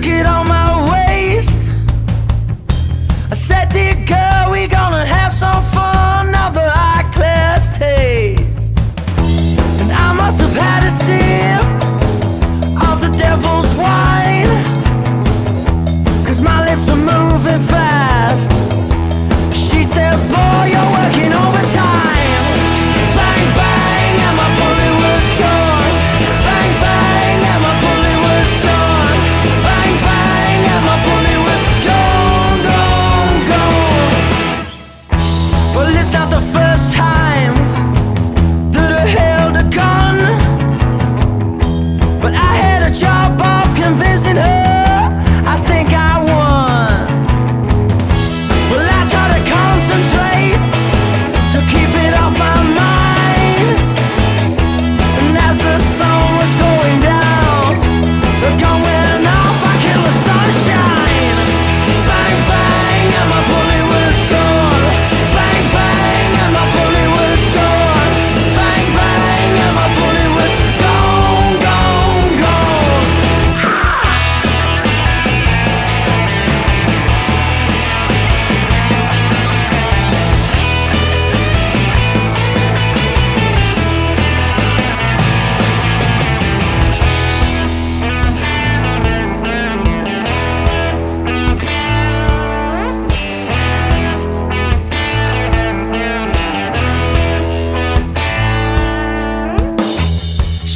Look at all my waist. I said, dear girl, we gonna have some fun. Another high-class taste. And I must have had a sip of the devil's wine. Cause my lips are moving fast.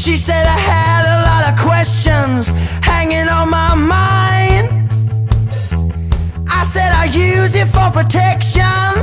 She said I had a lot of questions hanging on my mind. I said I use it for protection